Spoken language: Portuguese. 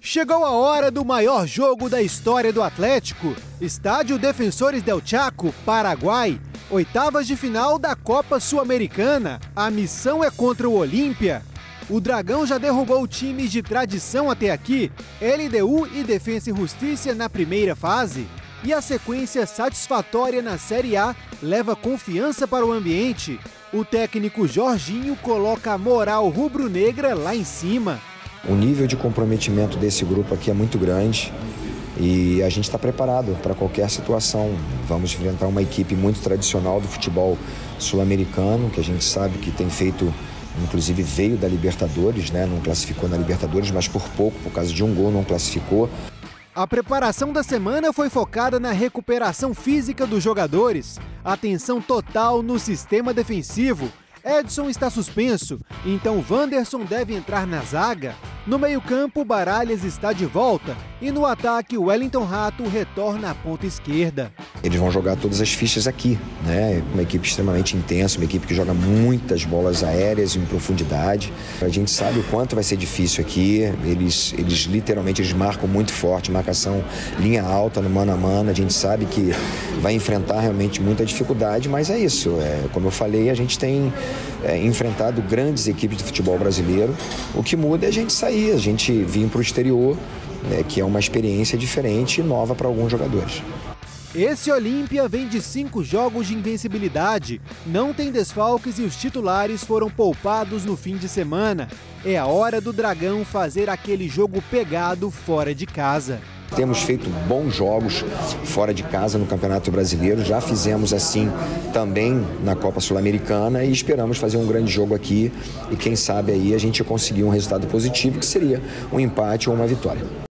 Chegou a hora do maior jogo da história do Atlético. Estádio Defensores del Chaco, Paraguai. Oitavas de final da Copa Sul-Americana. A missão é contra o Olímpia. O Dragão já derrubou times de tradição até aqui, LDU e Defensa e Justiça na primeira fase. E a sequência satisfatória na Série A leva confiança para o ambiente. O técnico Jorginho coloca a moral rubro-negra lá em cima. O nível de comprometimento desse grupo aqui é muito grande e a gente está preparado para qualquer situação. Vamos enfrentar uma equipe muito tradicional do futebol sul-americano, que a gente sabe que tem feito, inclusive veio da Libertadores, né? não classificou na Libertadores, mas por pouco, por causa de um gol, não classificou. A preparação da semana foi focada na recuperação física dos jogadores, atenção total no sistema defensivo. Edson está suspenso, então Wanderson deve entrar na zaga. No meio-campo, Baralhas está de volta e no ataque, Wellington Rato retorna à ponta esquerda. Eles vão jogar todas as fichas aqui, né? Uma equipe extremamente intensa, uma equipe que joga muitas bolas aéreas em profundidade. A gente sabe o quanto vai ser difícil aqui. Eles, eles literalmente eles marcam muito forte, marcação linha alta no mano a mano. A gente sabe que vai enfrentar realmente muita dificuldade, mas é isso. É, como eu falei, a gente tem é, enfrentado grandes equipes do futebol brasileiro. O que muda é a gente sair a gente vir para o exterior, né, que é uma experiência diferente e nova para alguns jogadores. Esse Olímpia vem de cinco jogos de invencibilidade, não tem desfalques e os titulares foram poupados no fim de semana. É a hora do Dragão fazer aquele jogo pegado fora de casa. Temos feito bons jogos fora de casa no Campeonato Brasileiro, já fizemos assim também na Copa Sul-Americana e esperamos fazer um grande jogo aqui e quem sabe aí a gente conseguir um resultado positivo que seria um empate ou uma vitória.